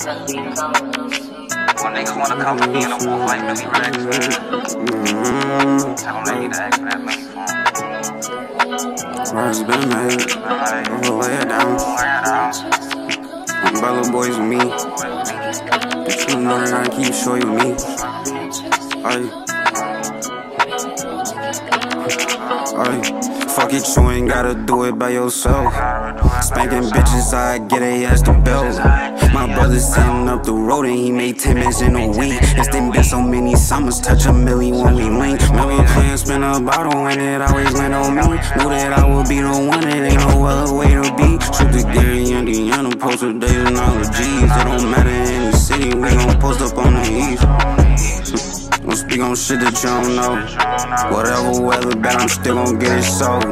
When niggas wanna come to me and I want like Milly Racks, mm-hmm. tell them they need to ask for that money for Words been made, I'll lay it down. Bella boys with me, but you know that I keep showing me. Aye. Aye. Fuck it, you ain't gotta do it by yourself. Spanking bitches, I get a ass to belt. Brother sitting up the road and he made 10 minutes in a week. It's been been so many summers, touch a million when we link. Remember playing spin a bottle and it always land on me. Knew that I would be the one, it ain't no other way to be. Shoot the Gary, Indiana, posted days and all the G's. It don't matter in the city, we gon' post up on the east. Don't speak on shit that you don't know. Whatever weather bad, I'm still gon' get it sold.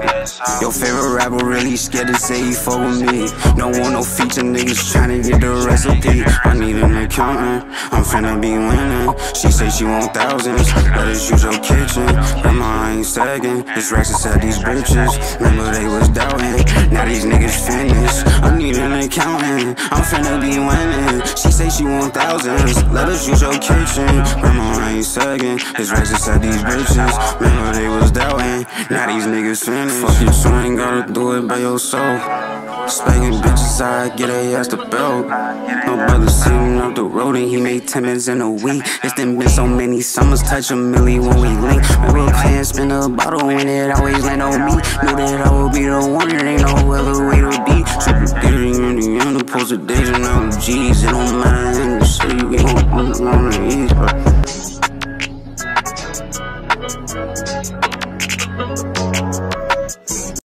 Your favorite rapper really scared to say he fuck with me. Don't want no feature niggas tryna get the recipe. I need an accountant, I'm finna be winning. She say she want thousands, let us use your kitchen. Grandma ain't sagging, it's racist at these bitches. Remember they was doubting, now these niggas finished. I an accountant, I'm finna be winning. She say she want thousands, let us use your kitchen. Grandma ain't sagging thuggin'. It's racist at these bitches. Remember they was doubting. Now these niggas finished. Fuck you, so ain't gotta do it by yourself. Spanking bitches, I get a ass to belt. My brother sitting up the road and he made 10 minutes in a week. It's been been so many summers, touch a million when we link. Remember playing spin a bottle when it always land on me. Knew that I would be the one, it ain't no other way to be. Triple getting in the days and all G's. It don't matter city, we gon' on the east.